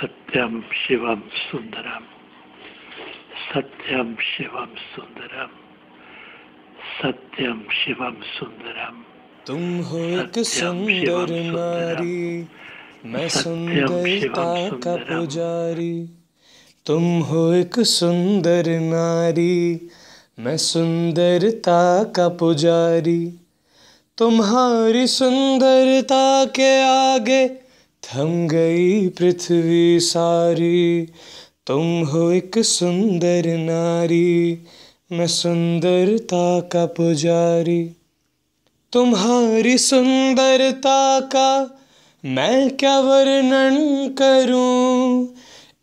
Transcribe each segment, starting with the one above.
सत्यम शिवम सुंदरम सत्यम शिवम सुंदरम सत्यम शिवम सुंदरम तुम हो एक सुंदर नारी मैं सुंदरता का पुजारी। तुम हो एक सुंदर नारी मैं सुंदरता का पुजारी। तुम्हारी सुंदरता के आगे थम गई पृथ्वी सारी, तुम हो एक सुंदर नारी, मैं सुंदरता का पुजारी। तुम्हारी सुंदरता का मैं क्या वर्णन करूँ?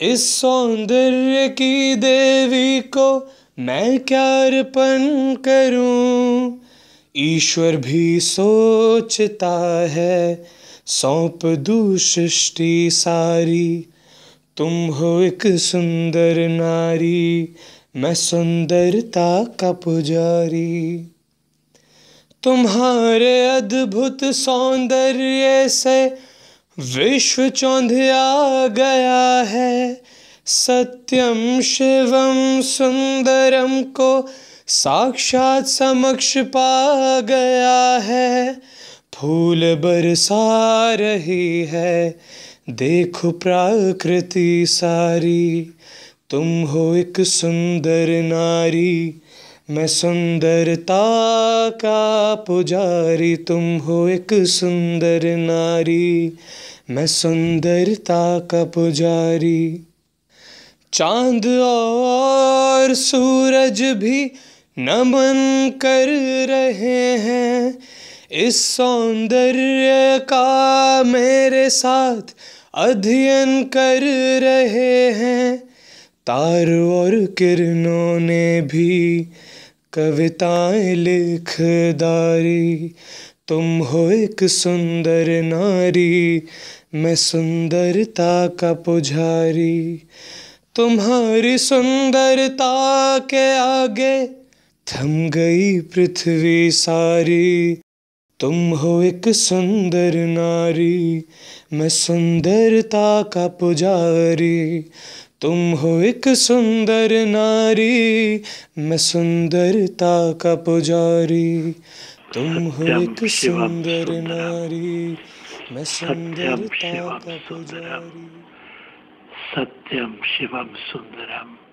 इस सौंदर्य की देवी को मैं क्या अर्पण करूँ? ईश्वर भी सोचता है, सौंप दू सृष्टि सारी। तुम हो एक सुंदर नारी, मैं सुंदरता का पुजारी। तुम्हारे अद्भुत सौंदर्य से विश्व चौंधिया गया है। सत्यम, शिवम, सुंदरम को साक्षात समक्ष पा गया है। फूल बरसा रही है। देखो प्रकृति सारी। तुम हो एक सुंदर नारी। मैं सुंदरता का पुजारी। तुम हो एक सुंदर नारी। मैं सुंदरता का पुजारी। चाँद और सूरज भी नमन कर रहे हैं इस सौंदर्य का मेरे साथ अध्ययन कर रहे हैं। तार और किरणों ने भी कविताएँ लिख दारी तुम हो एक सुंदर नारी, मैं सुंदरता का पुजारी। तुम्हारी सुंदरता के आगे थम गई पृथ्वी सारी। तुम हो एक सुंदर नारी मैं सुंदरता का पुजारी। तुम हो एक सुंदर नारी मैं सुंदरता का पुजारी। तुम हो एक सुंदर नारी मैं सुंदरता का पुजारी। सत्यम शिवम सुंदरम।